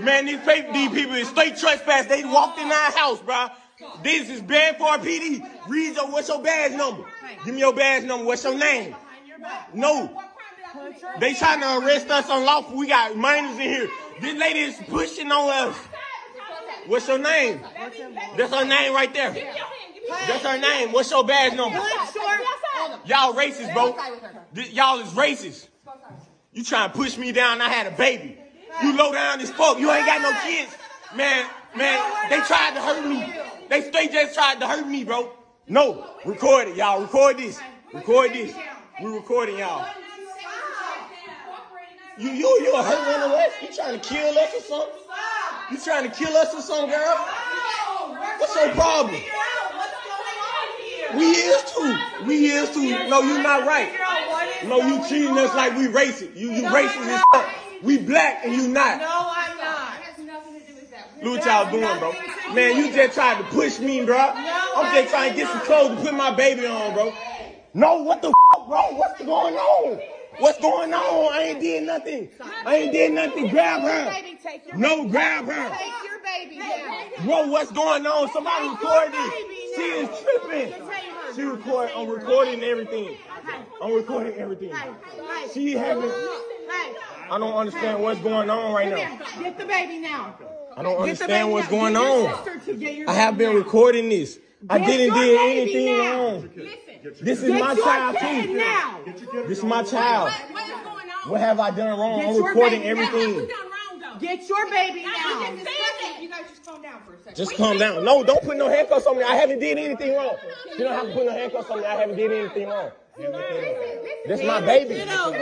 Man, these people, these people is straight trespass. They walked in our house, bro. This is bad for our PD. Read your, what's your badge number? Give me your badge number. What's your name? No. They trying to arrest us unlawful. We got minors in here. This lady is pushing on us. What's your name? That's her name right there. That's her name. What's your badge number? Y'all racist, bro. Y'all is racist. You trying to push me down? I had a baby. You low down as fuck. You ain't got no kids. Man, man, they tried to hurt me. They straight just tried to hurt me, bro. No, record it, y'all. Record this. Record this. We recording y'all. You, you, you a hurt one of us? You trying to kill us or something? You trying to kill us or something, girl? What's your problem? We is too. We is too. No, you're not right. No, you treating us like we racist. You you racist as fuck. We black and you not. No, I'm not. It has nothing to do with that. Look what y'all doing, bro. Man, you just tried to push me, bro. I'm just trying to get some clothes to put my baby on, bro. No, what the fuck, bro? What's going on? What's going on? I ain't did nothing. I ain't did nothing. Grab her. Baby, take your No, grab her. Take your baby. Bro, what's going on? Somebody record this. She is tripping. She record. I'm recording everything. I'm recording everything. She having. Hey, I don't understand what's going on right now. Get the baby now. I don't understand what's going on. sister to get your I have been recording this. I didn't your did baby anything wrong. This is my child too. This is my child. What is going on? What have I done wrong? I'm recording everything. What done wrong though? Get your baby now. Just that. You guys just calm down for a second. Just calm down. No, don't put no handcuffs on me. I haven't did anything wrong. You don't have to put no handcuffs on me. I haven't did anything wrong. This is my baby. Get over.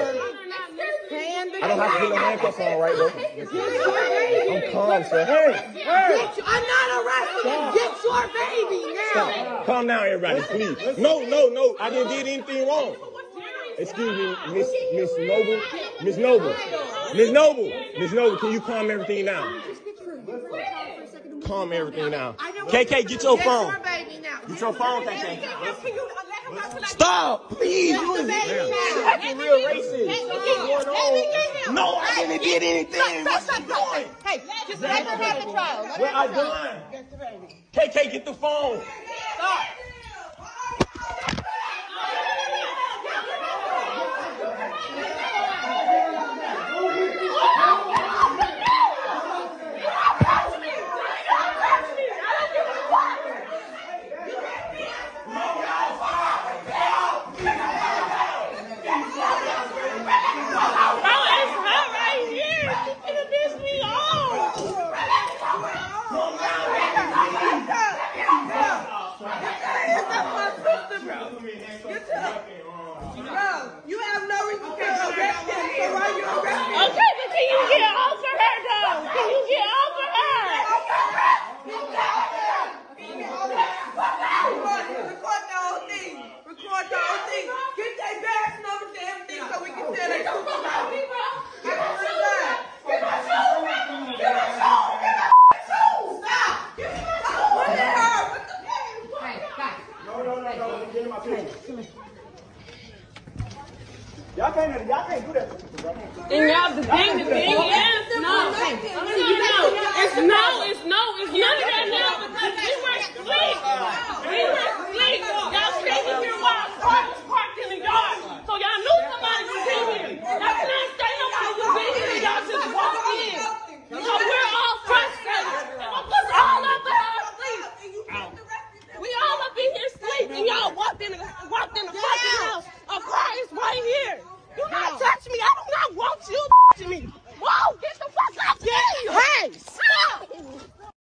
Hand the I don't have to put no handcuffs on right though. Get your baby. I'm calm, sir. Hey, hey. I'm not arresting you. Get your baby now. stop. Calm down, everybody, please. No, no, no. I didn't did anything wrong. Excuse me, Miss Miss Noble. Miss Noble. Miss Noble. Miss Noble, can you calm everything down? Calm everything down. KK, get your phone. Get your phone, KK. Can you let him go to like Stop, please. Get You the is baby you now. acting real racist. What's going on? No, I didn't did anything. What's you doing? Hey, just let her have the child. Let What her I have the phone. done? Get the baby. KK, get the phone. Stop. Bro, you have no reason to arrest him, so why you arrest him? Okay, but can you get off of her though? Can you get off of her? Record, record the whole thing. Record the whole thing. Get their badge numbers and everything so we can tell they supervisor. Get on the side. Get my shoes. Get my shoes. Get my shoes. Stop. Get my shoes. Look at her. What the Y'all can't, y'all can't do that. And y'all, the thing, the thing is, no,